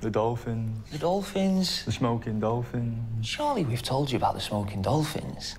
The dolphins. The dolphins. The smoking dolphins. Surely we've told you about the smoking dolphins.